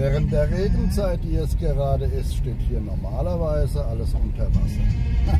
Während der Regenzeit, die es gerade ist, steht hier normalerweise alles unter Wasser.